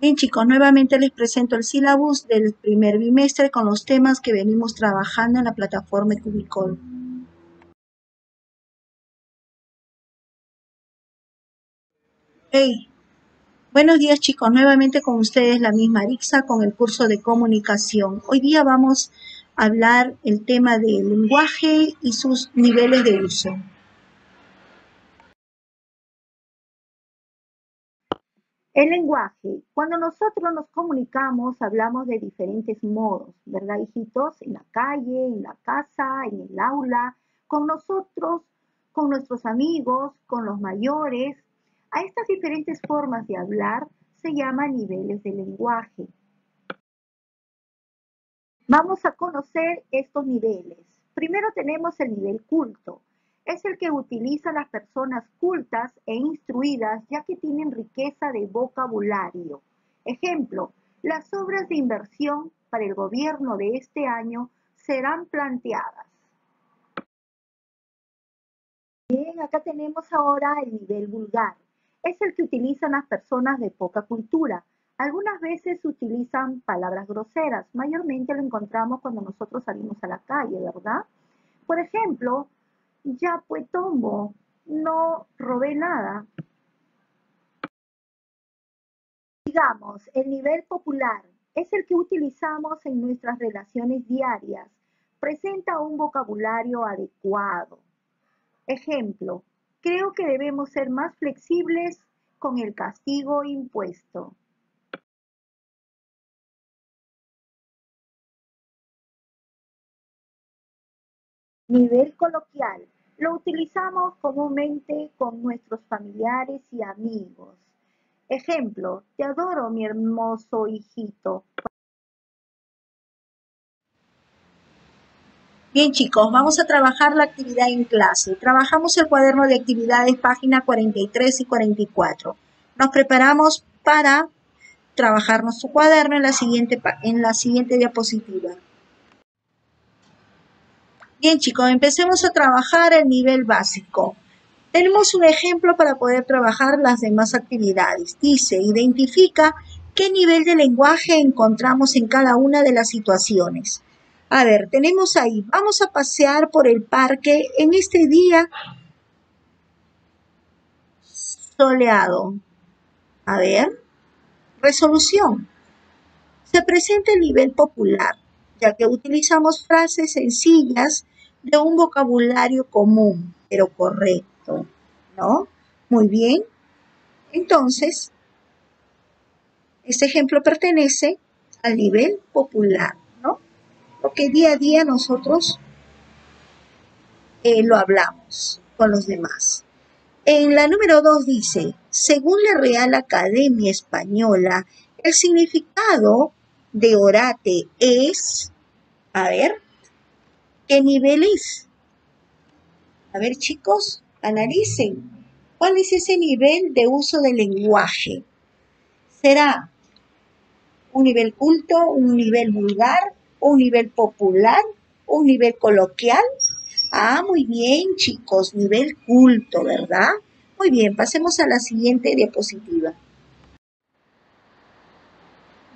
Bien chicos, nuevamente les presento el sílabus del primer bimestre con los temas que venimos trabajando en la plataforma Cubicol. Hey, buenos días chicos, nuevamente con ustedes la misma Arixa con el curso de comunicación. Hoy día vamos a hablar el tema del lenguaje y sus niveles de uso. El lenguaje. Cuando nosotros nos comunicamos, hablamos de diferentes modos, ¿verdad, hijitos? En la calle, en la casa, en el aula, con nosotros, con nuestros amigos, con los mayores. A estas diferentes formas de hablar se llaman niveles de lenguaje. Vamos a conocer estos niveles. Primero tenemos el nivel culto es el que utilizan las personas cultas e instruidas ya que tienen riqueza de vocabulario. Ejemplo, las obras de inversión para el gobierno de este año serán planteadas. Bien, acá tenemos ahora el nivel vulgar. Es el que utilizan las personas de poca cultura. Algunas veces utilizan palabras groseras. Mayormente lo encontramos cuando nosotros salimos a la calle, ¿verdad? Por ejemplo, ya pues tomo, no robé nada. Digamos, el nivel popular es el que utilizamos en nuestras relaciones diarias. Presenta un vocabulario adecuado. Ejemplo, creo que debemos ser más flexibles con el castigo impuesto. Nivel coloquial. Lo utilizamos comúnmente con nuestros familiares y amigos. Ejemplo, te adoro mi hermoso hijito. Bien chicos, vamos a trabajar la actividad en clase. Trabajamos el cuaderno de actividades página 43 y 44. Nos preparamos para trabajar nuestro cuaderno en la siguiente, en la siguiente diapositiva. Bien chicos, empecemos a trabajar el nivel básico. Tenemos un ejemplo para poder trabajar las demás actividades. Dice, identifica qué nivel de lenguaje encontramos en cada una de las situaciones. A ver, tenemos ahí, vamos a pasear por el parque en este día soleado. A ver, resolución. Se presenta el nivel popular ya que utilizamos frases sencillas de un vocabulario común, pero correcto, ¿no? Muy bien. Entonces, este ejemplo pertenece al nivel popular, ¿no? Porque día a día nosotros eh, lo hablamos con los demás. En la número 2 dice, según la Real Academia Española, el significado de orate es, a ver, ¿qué nivel es? A ver chicos, analicen. ¿Cuál es ese nivel de uso del lenguaje? ¿Será un nivel culto, un nivel vulgar, un nivel popular, un nivel coloquial? Ah, muy bien chicos, nivel culto, ¿verdad? Muy bien, pasemos a la siguiente diapositiva.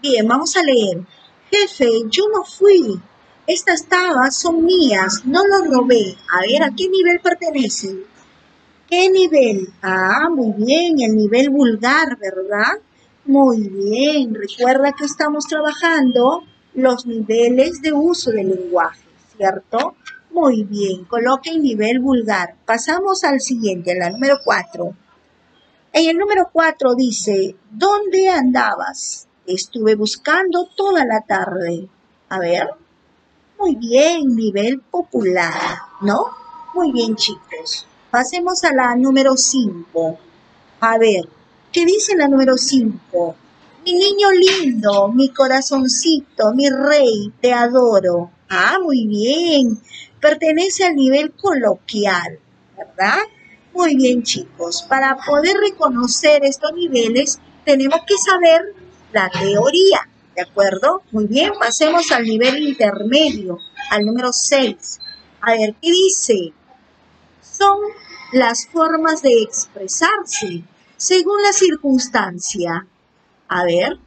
Bien, vamos a leer. Jefe, yo no fui. Estas tabas son mías, no los robé. A ver, ¿a qué nivel pertenecen? ¿Qué nivel? Ah, muy bien, el nivel vulgar, ¿verdad? Muy bien, recuerda que estamos trabajando los niveles de uso del lenguaje, ¿cierto? Muy bien, coloque el nivel vulgar. Pasamos al siguiente, la número 4. En el número 4 dice, ¿dónde andabas? Estuve buscando toda la tarde. A ver. Muy bien, nivel popular, ¿no? Muy bien, chicos. Pasemos a la número 5. A ver, ¿qué dice la número 5? Mi niño lindo, mi corazoncito, mi rey, te adoro. Ah, muy bien. Pertenece al nivel coloquial, ¿verdad? Muy bien, chicos. Para poder reconocer estos niveles, tenemos que saber la teoría. ¿De acuerdo? Muy bien, pasemos al nivel intermedio, al número 6. A ver, ¿qué dice? Son las formas de expresarse según la circunstancia. A ver,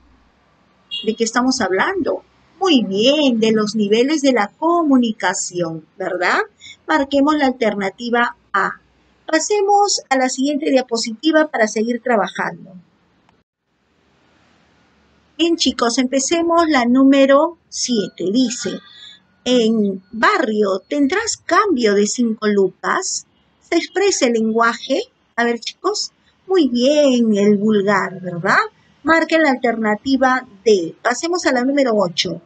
¿De qué estamos hablando? Muy bien, de los niveles de la comunicación, ¿verdad? Marquemos la alternativa A. Pasemos a la siguiente diapositiva para seguir trabajando. Bien chicos, empecemos la número 7. Dice, en barrio tendrás cambio de 5 lucas. Se expresa el lenguaje. A ver chicos, muy bien, el vulgar, ¿verdad? Marquen la alternativa D. Pasemos a la número 8.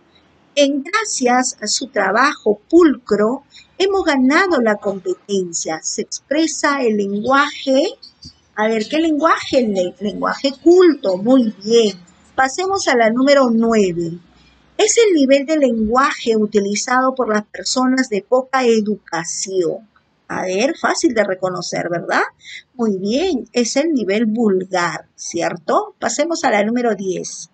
En gracias a su trabajo pulcro, hemos ganado la competencia. Se expresa el lenguaje. A ver, ¿qué lenguaje? Lenguaje culto. Muy bien. Pasemos a la número 9. Es el nivel de lenguaje utilizado por las personas de poca educación. A ver, fácil de reconocer, ¿verdad? Muy bien, es el nivel vulgar, ¿cierto? Pasemos a la número 10.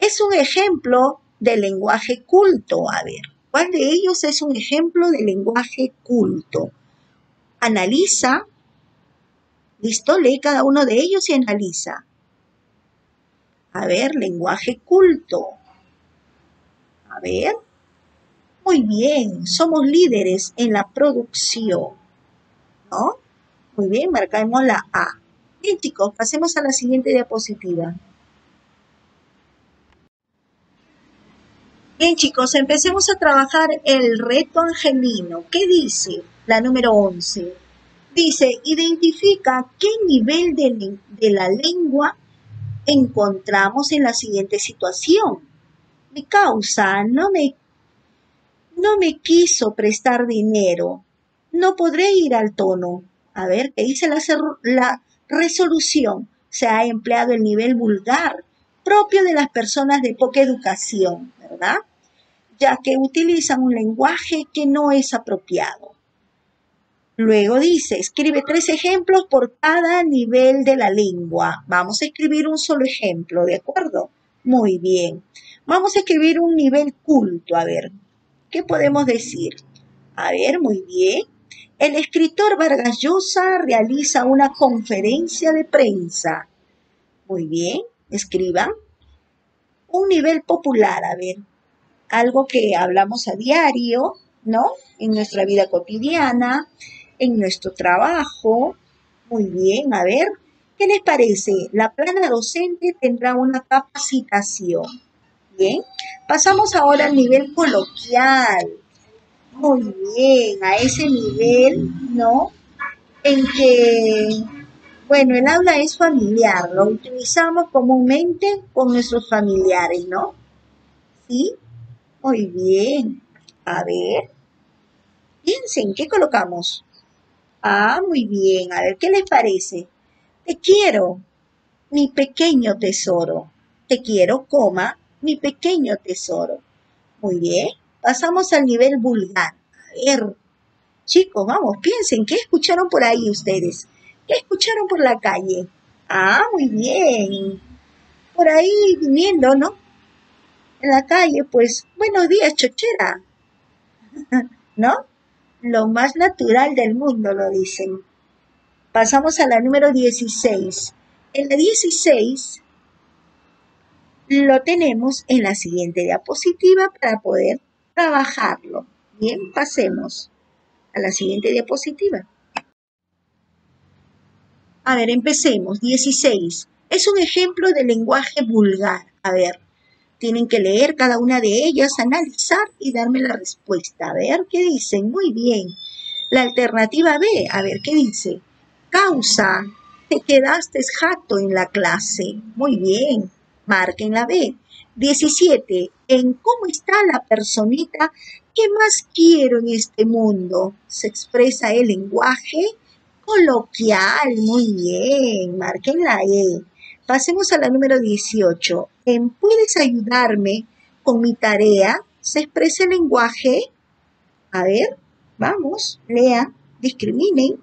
Es un ejemplo de lenguaje culto. A ver, ¿cuál de ellos es un ejemplo de lenguaje culto? Analiza. ¿Listo? Lee cada uno de ellos y analiza. A ver, lenguaje culto. A ver. Muy bien, somos líderes en la producción. ¿No? Muy bien, marcamos la A. Bien, chicos, pasemos a la siguiente diapositiva. Bien, chicos, empecemos a trabajar el reto angelino. ¿Qué dice la número 11? Dice, identifica qué nivel de, de la lengua encontramos en la siguiente situación. Mi causa no me no me quiso prestar dinero. No podré ir al tono. A ver, ¿qué dice la, la resolución? Se ha empleado el nivel vulgar, propio de las personas de poca educación, ¿verdad? Ya que utilizan un lenguaje que no es apropiado. Luego dice, escribe tres ejemplos por cada nivel de la lengua. Vamos a escribir un solo ejemplo, ¿de acuerdo? Muy bien. Vamos a escribir un nivel culto. A ver, ¿Qué podemos decir? A ver, muy bien. El escritor Vargas Llosa realiza una conferencia de prensa. Muy bien, escriban. Un nivel popular, a ver, algo que hablamos a diario, ¿no? En nuestra vida cotidiana, en nuestro trabajo. Muy bien, a ver, ¿qué les parece? La plana docente tendrá una capacitación. Bien, pasamos ahora al nivel coloquial. Muy bien, a ese nivel, ¿no? En que, bueno, el habla es familiar, lo utilizamos comúnmente con nuestros familiares, ¿no? ¿Sí? Muy bien. A ver. Piensen, ¿qué colocamos? Ah, muy bien. A ver, ¿qué les parece? Te quiero, mi pequeño tesoro. Te quiero, coma, mi pequeño tesoro. Muy bien, pasamos al nivel vulgar. A ver, chicos, vamos, piensen, ¿qué escucharon por ahí ustedes? ¿Qué escucharon por la calle? Ah, muy bien. Por ahí viniendo, ¿no? En la calle, pues, buenos días, chochera. ¿No? Lo más natural del mundo, lo dicen. Pasamos a la número 16. En la 16 lo tenemos en la siguiente diapositiva para poder trabajarlo. Bien, pasemos a la siguiente diapositiva. A ver, empecemos. 16. Es un ejemplo de lenguaje vulgar. A ver, tienen que leer cada una de ellas, analizar y darme la respuesta. A ver, ¿qué dicen? Muy bien. La alternativa B, a ver, ¿qué dice? Causa, te quedaste jato en la clase. Muy bien. Marquen la B. 17. En cómo está la personita que más quiero en este mundo. Se expresa el lenguaje coloquial. Muy bien. Marquen la E. Pasemos a la número 18. En puedes ayudarme con mi tarea. Se expresa el lenguaje. A ver, vamos, lean, discriminen,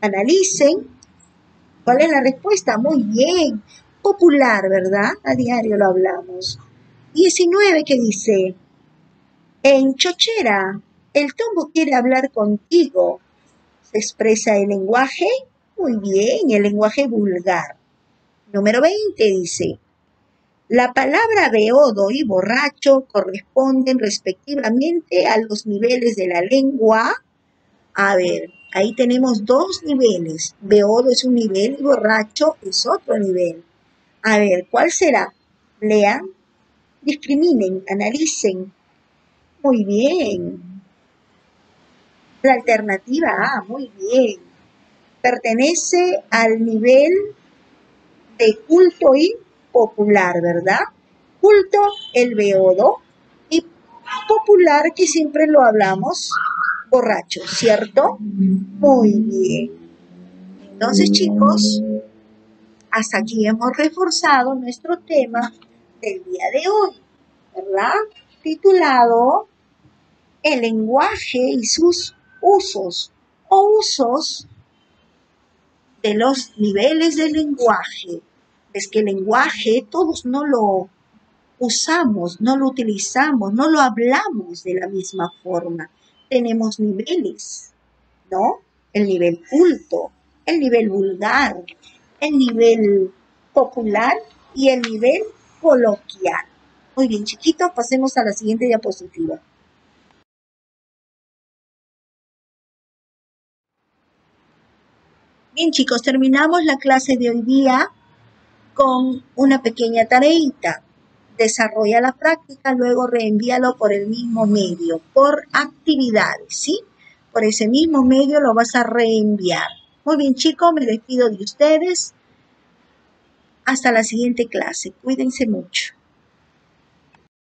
analicen. ¿Cuál es la respuesta? Muy bien popular, ¿verdad? A diario lo hablamos. 19 que dice, en Chochera, el tombo quiere hablar contigo. Se expresa el lenguaje, muy bien, el lenguaje vulgar. Número 20 dice, La palabra beodo y borracho corresponden respectivamente a los niveles de la lengua. A ver, ahí tenemos dos niveles. Beodo es un nivel y borracho es otro nivel. A ver, ¿cuál será? Lean, discriminen, analicen. Muy bien. La alternativa A, muy bien. Pertenece al nivel de culto y popular, ¿verdad? Culto, el beodo, y popular, que siempre lo hablamos, borracho, ¿cierto? Muy bien. Entonces, chicos, hasta aquí hemos reforzado nuestro tema del día de hoy, ¿verdad? Titulado El lenguaje y sus usos o usos de los niveles del lenguaje es que el lenguaje todos no lo usamos, no lo utilizamos, no lo hablamos de la misma forma. Tenemos niveles, ¿no? El nivel culto, el nivel vulgar, el nivel popular y el nivel coloquial. Muy bien, chiquitos, pasemos a la siguiente diapositiva. Bien, chicos, terminamos la clase de hoy día con una pequeña tareita. Desarrolla la práctica, luego reenvíalo por el mismo medio, por actividades, ¿sí? Por ese mismo medio lo vas a reenviar. Muy bien, chicos, me despido de ustedes. Hasta la siguiente clase. Cuídense mucho.